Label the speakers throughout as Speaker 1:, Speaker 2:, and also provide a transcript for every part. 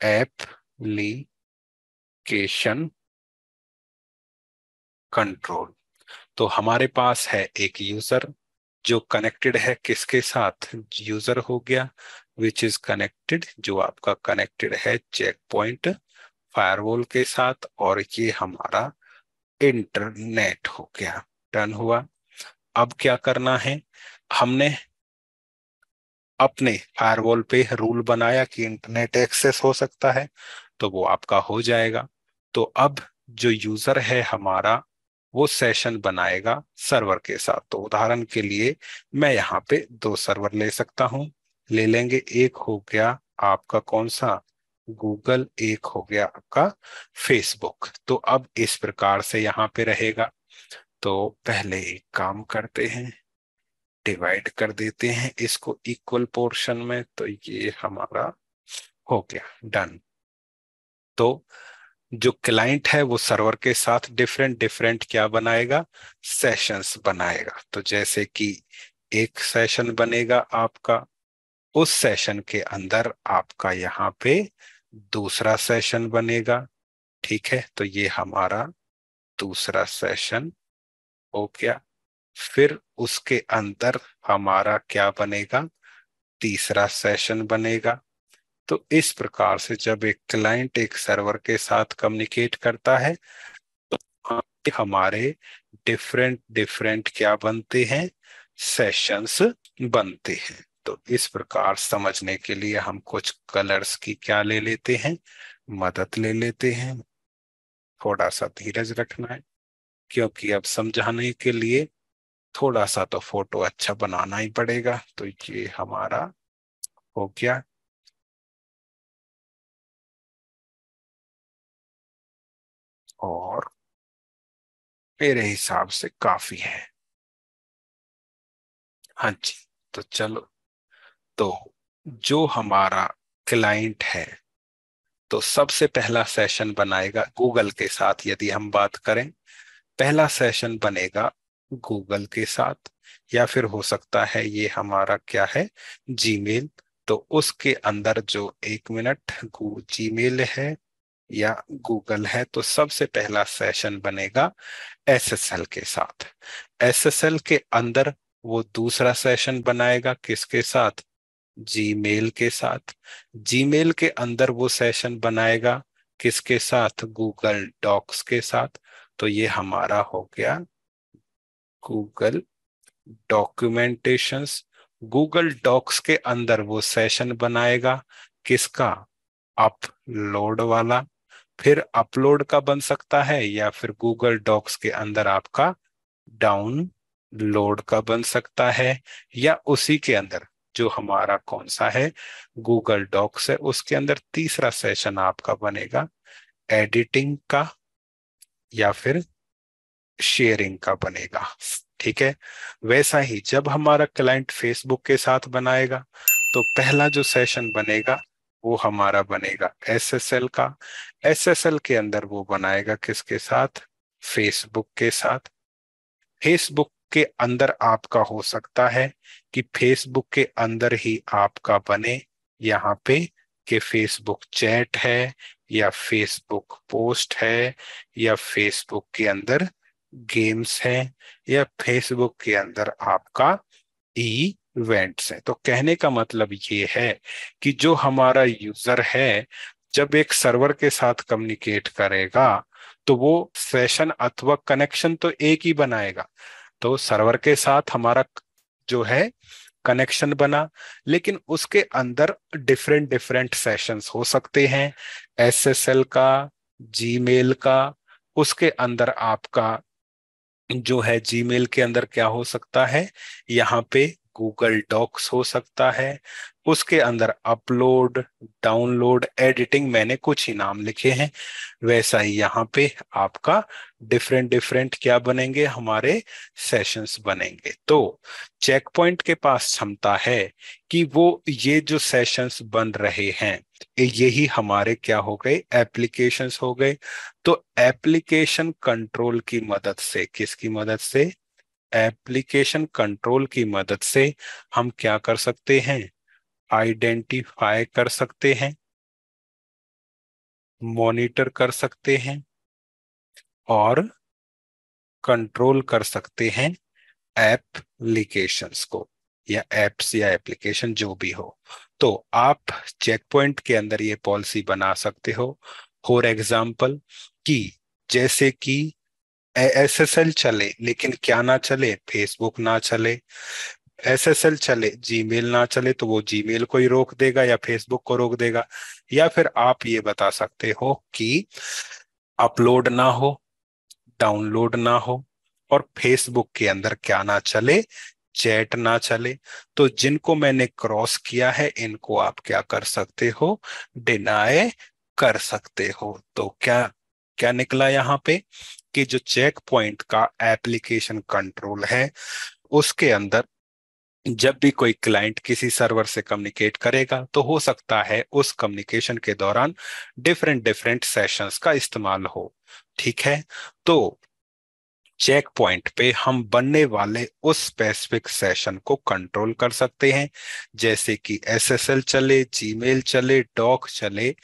Speaker 1: Application control तो हमारे पास है एक यूज़र जो कनेक्टेड है किसके साथ? यूज़र हो गया विच इज़ कनेक्टेड जो आपका कनेक्टेड है चेक पॉइंट फायरवॉल के साथ, और ये हमारा इंटरनेट हो गया। डन हुआ। अब क्या करना है? हमने अपने फायरवॉल पे रूल बनाया कि इंटरनेट एक्सेस हो सकता है तो वो आपका हो जाएगा। तो अब जो यूज़र है हमारा, वो सेशन बनाएगा सर्वर के साथ। तो उदाहरण के लिए मैं यहाँ पे दो सर्वर ले सकता हूँ। ले लेंगे, एक हो गया आपका कौन सा? गूगल एक हो गया आपका फेसबुक तो अब इस प्रकार से यहाँ पे रहेगा। तो पहले एक काम करते हैं। डिवाइड कर देते हैं इसको इक्वल पोर्शन में तो ये हमारा हो गया डन तो जो क्लाइंट है वो सर्वर के साथ डिफरेंट डिफरेंट क्या बनाएगा? सेशंस बनाएगा. तो जैसे कि एक सेशन बनेगा आपका, उस सेशन के अंदर आपका यहाँ पे दूसरा सेशन बनेगा, ठीक है? तो ये हमारा दूसरा सेशन हो गया. फिर उसके अंदर हमारा क्या बनेगा? तीसरा सेशन बनेगा। तो इस प्रकार से जब एक क्लाइंट एक सर्वर के साथ कम्युनिकेट करता है तो हमारे डिफरेंट डिफरेंट क्या बनते हैं? सेशंस बनते हैं। तो इस प्रकार समझने के लिए हम कुछ कलर्स की क्या ले लेते हैं? मदद ले लेते हैं। थोड़ा सा धीरज रखना है, क्योंकि अब समझाने के लिए थोड़ा सा तो फ़ोटो अच्छा बनाना ही पड़ेगा। तो ये हमारा हो गया। और मेरे हिसाब से काफ़ी है। हाँ जी तो चलो। तो जो हमारा क्लाइंट है तो सबसे पहला सेशन बनाएगा गूगल के साथ यदि हम बात करें। पहला सेशन बनेगा गूगल के साथ, या फिर हो सकता है ये हमारा क्या है? जीमेल तो उसके अंदर जो एक मिनट जीमेल है या गूगल है तो सबसे पहला सेशन बनेगा एसएसएल के साथ। एसएसएल के अंदर वो दूसरा सेशन बनाएगा किसके साथ? जीमेल के साथ। जीमेल के अंदर वो सेशन बनाएगा किसके साथ? गूगल डॉक्स के साथ। तो ये हमारा हो गया गूगल डॉक्यूमेंटेशंस, गूगल डॉक्स के अंदर वो सेशन बनाएगा किसका? अपलोड वाला। फिर अपलोड का बन सकता है या फिर गूगल डॉक्स के अंदर आपका डाउनलोड का बन सकता है या उसी के अंदर, जो हमारा कौन सा है? गूगल डॉक्स है, उसके अंदर तीसरा सेशन आपका बनेगा एडिटिंग का या फिर शेयरिंग का बनेगा, ठीक है? वैसा ही जब हमारा क्लाइंट फेसबुक के साथ बनाएगा तो पहला जो सेशन बनेगा, वो हमारा बनेगा एसएसएल का। एसएसएल के अंदर वो बनाएगा किसके साथ? फेसबुक के साथ। फेसबुक के अंदर आपका हो सकता है कि फेसबुक के अंदर ही आपका बने, यहाँ पे कि फेसबुक चैट है, या फेसबुक पोस्ट है, या फेसबुक के अंदर गेम्स है या फेसबुक के अंदर आपका इवेंट्स है। तो कहने का मतलब ये है कि जो हमारा यूज़र है, जब एक सर्वर के साथ कम्युनिकेट करेगा तो वो सेशन अथवा कनेक्शन तो एक ही बनाएगा। तो सर्वर के साथ हमारा जो है कनेक्शन बना, लेकिन उसके अंदर डिफरेंट डिफरेंट सेशंस हो सकते हैं। एसएसएल का जीमेल का, उसके अंदर आपका जो है जीमेल के अंदर क्या हो सकता है? यहाँ पे गूगल डॉक्स हो सकता है। उसके अंदर अपलोड डाउनलोड एडिटिंग मैंने कुछ ही नाम लिखे हैं। वैसा ही यहाँ पे आपका डिफरेंट डिफरेंट क्या बनेंगे? हमारे सेशंस बनेंगे। तो चेक पॉइंट के पास क्षमता है कि वो ये जो सेशंस बन रहे हैं यही हमारे क्या हो गए? एप्लीकेशंस हो गए। तो एप्लीकेशन कंट्रोल की मदद से, किसकी मदद से? एप्लीकेशन कंट्रोल की मदद से हम क्या कर सकते हैं? आइडेंटिफाई कर सकते हैं। मॉनिटर कर सकते हैं। और कंट्रोल कर सकते हैं एप्लीकेशंस को, या एप्स या एप्लीकेशन जो भी हो। तो आप चेक पॉइंट के अंदर ये पॉलिसी बना सकते हो। फॉर एग्ज़ाम्पल कि जैसे कि एसएसएल चले, लेकिन क्या ना चले? फेसबुक ना चले। एसएसएल चले जीमेल ना चले तो वो जीमेल को ही रोक देगा या फेसबुक को रोक देगा। या फिर आप ये बता सकते हो कि अपलोड ना हो डाउनलोड ना हो, और फेसबुक के अंदर क्या ना चले चैट ना चले तो जिनको मैंने क्रॉस किया है, इनको आप क्या कर सकते हो? डिनाय कर सकते हो। तो क्या क्या निकला यहाँ पे कि जो चेक पॉइंट का एप्लीकेशन कंट्रोल है, उसके अंदर जब भी कोई क्लाइंट किसी सर्वर से कम्युनिकेट करेगा तो हो सकता है उस कम्युनिकेशन के दौरान डिफरेंट डिफरेंट सेशंस का इस्तेमाल हो। ठीक है? तो चेक पॉइंट पे हम बनने वाले उस स्पेसिफिक सेशन को कंट्रोल कर सकते हैं। जैसे कि एसएसएल चले जीमेल चले डॉक चले,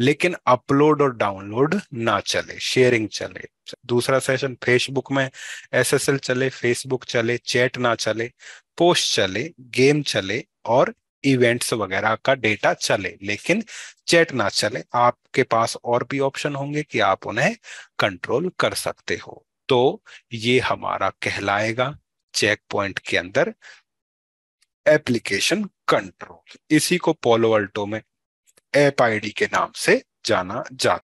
Speaker 1: लेकिन अपलोड और डाउनलोड ना चले शेयरिंग चले। दूसरा सेशन फेसबुक में एसएसएल चले फेसबुक चले चैट ना चले पोस्ट चले गेम चले और इवेंट्स वगैरह का डेटा चले, लेकिन चैट ना चले। आपके पास और भी ऑप्शन होंगे कि आप उन्हें कंट्रोल कर सकते हो। तो ये हमारा कहलाएगा चेक पॉइंट के अंदर एप्लीकेशन कंट्रोल इसी को पोलो अल्टो में एप आईडी के नाम से जाना जाता